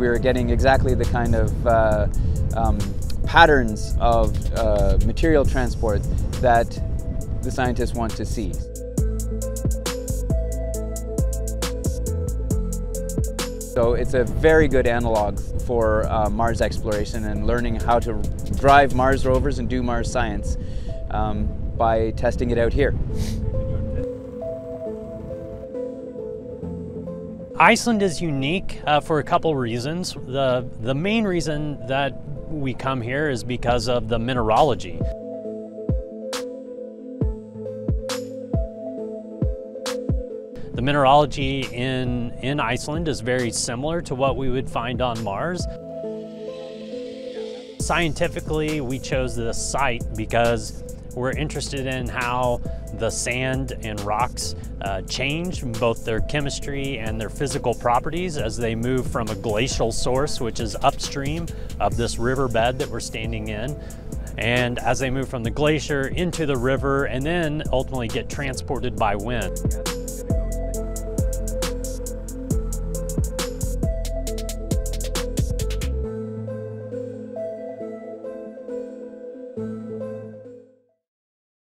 we were getting exactly the kind of uh, um, patterns of uh, material transport that the scientists want to see. So it's a very good analog for uh, Mars exploration and learning how to drive Mars rovers and do Mars science um, by testing it out here. Iceland is unique uh, for a couple reasons. The, the main reason that we come here is because of the mineralogy. The mineralogy in, in Iceland is very similar to what we would find on Mars. Scientifically, we chose this site because we're interested in how the sand and rocks uh, change, both their chemistry and their physical properties as they move from a glacial source, which is upstream of this riverbed that we're standing in, and as they move from the glacier into the river and then ultimately get transported by wind.